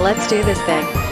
Let's do this thing.